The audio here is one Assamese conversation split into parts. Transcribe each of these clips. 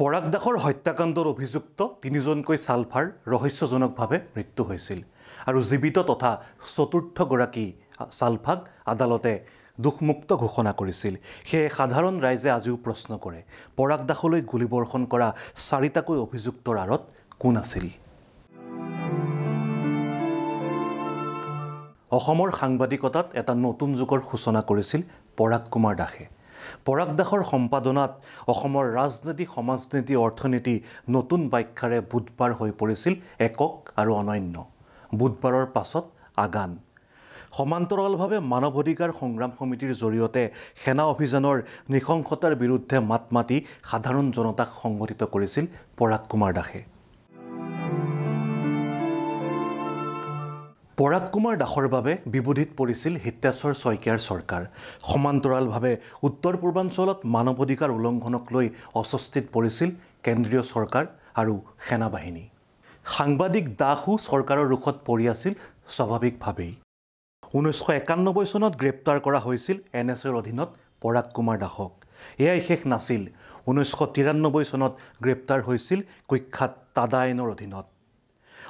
পৰাগ দাসৰ হত্যাকাণ্ডৰ অভিযুক্ত তিনিজনকৈ ছালফাৰ ৰহস্যজনকভাৱে মৃত্যু হৈছিল আৰু জীৱিত তথা চতুৰ্থগৰাকী ছালফাক আদালতে দোষমুক্ত ঘোষণা কৰিছিল। সেয়ে সাধাৰণ ৰাইজে আজিও প্ৰশ্ন কৰে পৰাগ দাসলৈ গুলীবৰ্ষণ কৰা চাৰিটাকৈ অভিযুক্তৰ আঁৰত কোন আছিল? অসমৰ সাংবাদিকতাত এটা নতুন যুগৰ সূচনা কৰিছিল পৰাগ কুমাৰ দাসে। পৰাগ দাসৰ সম্পাদনাত অসমৰ ৰাজনীতি সমাজনীতি অৰ্থনীতি নতুন ব্যাখ্যাৰে বুধবাৰ হৈ পৰিছিল একক আৰু অনন্য। বুধবাৰৰ পাছত আগান। সমান্তৰালভাৱে মানৱ অধিকাৰ সংগ্ৰাম সমিতিৰ জৰিয়তে সেনা অভিযানৰ নৃশংসতাৰ বিৰুদ্ধে মাত মাতি সাধাৰণ জনতাক সংগঠিত কৰিছিল পৰাগ কুমাৰ দাসে। পৰাগ কুমাৰ দাসৰ বাবে বিবোধিত পৰিছিল হিতেশ্বৰ শইকীয়াৰ চৰকাৰ। সমান্তৰালভাৱে উত্তৰ পূৰ্বাঞ্চলত মানৱ অধিকাৰ উলংঘনক লৈ অস্বস্তিত পৰিছিল কেন্দ্ৰীয় চৰকাৰ আৰু সেনাবাহিনী। সাংবাদিক দাসো চৰকাৰৰ ৰোষত পৰি আছিল স্বাভাৱিকভাৱেই। ঊনৈছশ একানব্বৈ চনত গ্ৰেপ্তাৰ কৰা হৈছিল এন এছ এৰ অধীনত পৰাগ কুমাৰ দাসক। এয়াই শেষ নাছিল। ঊনৈছশ তিৰান্নব্বৈ চনত গ্ৰেপ্তাৰ হৈছিল কুখ্যাত টাডা আইনৰ অধীনত।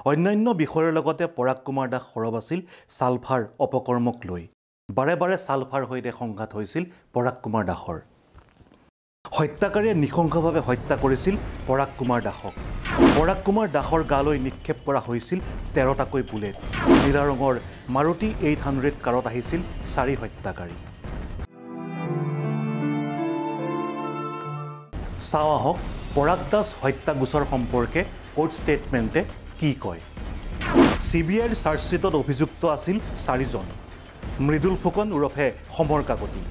অন্যান্য বিষয়ৰ লগতে পৰাগ কুমাৰ দাস সৰব আছিল ছালফাৰ অপকৰ্মক লৈ। বাৰে বাৰে ছালফাৰ সৈতে সংঘাত হৈছিল পৰাগ কুমাৰ দাসৰ। হত্যাকাৰীয়ে নৃশংসভাৱে হত্যা কৰিছিল পৰাগ কুমাৰ দাসক। পৰাগ কুমাৰ দাসৰ গালৈ নিক্ষেপ কৰা হৈছিল তেৰটাকৈ বুলেট। নীলা ৰঙৰ মাৰুতি এইট হাণ্ড্ৰেড কাৰত আহিছিল চাৰি হত্যাকাৰী। চাওঁ আহক পৰাগ দাস হত্যা গোচৰ সম্পৰ্কে কোৰ্ট ষ্টেটমেণ্টে কি কয়? চি বি আইৰ চাৰ্জশ্বিটত অভিযুক্ত আছিল চাৰিজন। মৃদুল ফুকন ওৰফে সমৰ কাকতি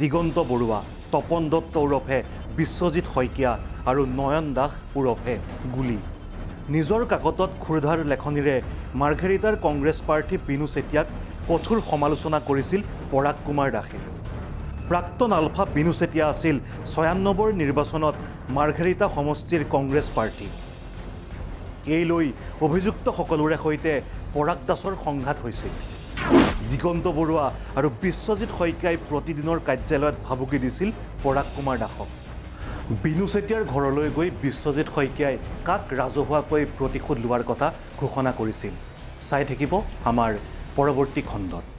দিগন্ত বৰুৱা তপন দত্ত ওৰফে বিশ্বজিৎ শইকীয়া আৰু নয়ন দাস ওৰফে গুলী। নিজৰ কাকতত ক্ষুৰধাৰ লেখনিৰে মাৰ্ঘেৰিটাৰ কংগ্ৰেছ প্ৰাৰ্থী বিনু চেতিয়াক কঠোৰ সমালোচনা কৰিছিল পৰাগ কুমাৰ দাসে। প্ৰাক্তন আলফা বিনু চেতিয়া আছিল ছয়ান্নব্বৈৰ নিৰ্বাচনত মাৰ্ঘেৰিটা সমষ্টিৰ কংগ্ৰেছ প্ৰাৰ্থী। এই লৈ অভিযুক্তসকলোৰে সৈতে পৰাগ দাসৰ সংঘাত হৈছিল। দিগন্ত বৰুৱা আৰু বিশ্বজিৎ শইকীয়াই প্ৰতিদিনৰ কাৰ্যালয়ত ভাবুকি দিছিল পৰাগ কুমাৰ দাসক। বিনু চেতিয়াৰ ঘৰলৈ গৈ বিশ্বজিৎ শইকীয়াই কাক ৰাজহুৱাকৈ প্ৰতিশোধ লোৱাৰ কথা ঘোষণা কৰিছিল চাই থাকিব আমাৰ পৰৱৰ্তী খণ্ডত।